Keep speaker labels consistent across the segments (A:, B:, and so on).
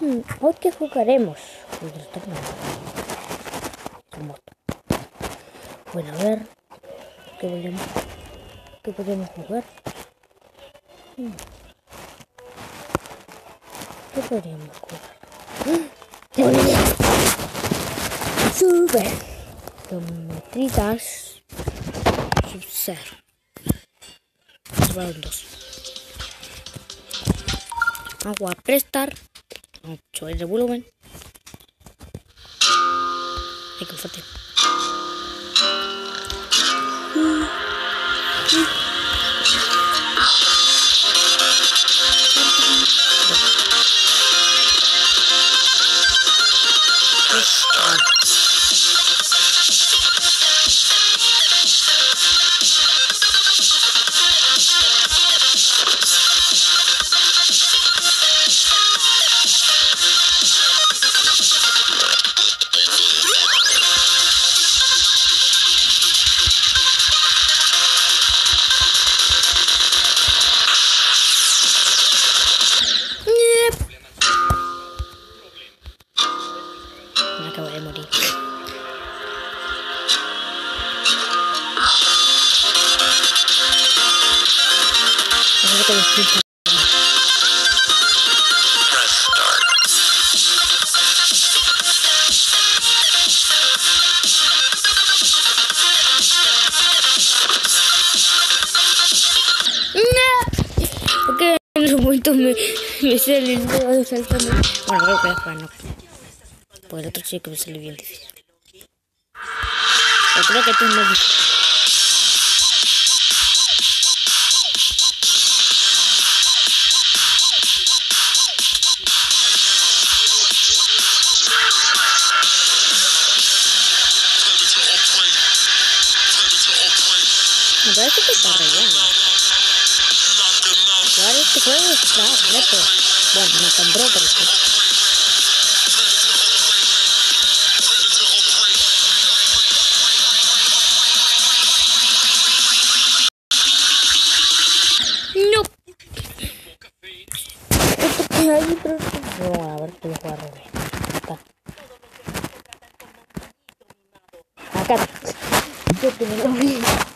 A: Hmm, ¿Hoy qué jugaremos? Bueno, a ver. ¿Qué podemos, qué podemos jugar? Hmm. ¿Qué podríamos jugar? ¡Super! Geometritas. Sub-Zero. Llevaron dos. Agua prestar. Subir de volumen. Hay que fuerte. Ese momento me, me sale el dedo. Bueno, creo que jugar no. Pues el otro que me sale bien que difícil. Parece que está re bueno. Jugar este juego está reto. Bueno, no tan pro, pero. No. No, a ver, voy a jugar re bien. Acá. Acá. Yo tengo lo mismo.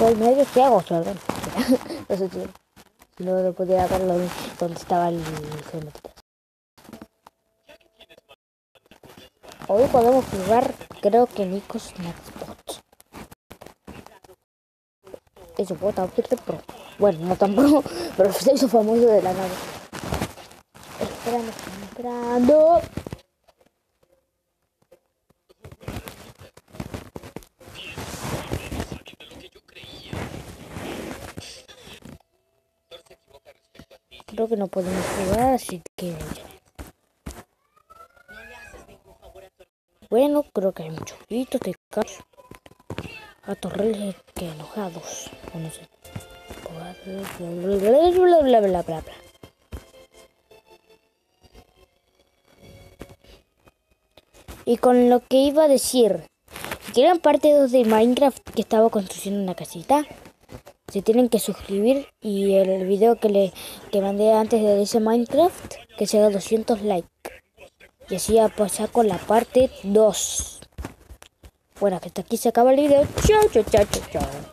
A: Pues medio que hago, ¿sabes? Eso sí. Si no, no podía verlo donde estaba el geometría. Hoy podemos jugar, creo que Nikos Nextbot. Eso, bota, de pro. Bueno, no tan pro, pero se hizo famoso de la nada. Esperando, esperando. Creo que no podemos jugar, así que... Bueno, creo que hay muchos gritos de caos. Gatos reyes que enojados. No sé. Bla bla bla bla bla bla. Y con lo que iba a decir, si quieren parte 2 de Minecraft que estaba construyendo una casita, se tienen que suscribir y el video que le que mandé antes de ese Minecraft que se haga 200 likes. Y así ya pasar con la parte 2. Bueno, hasta aquí se acaba el video. Chao, chao, chao, chao.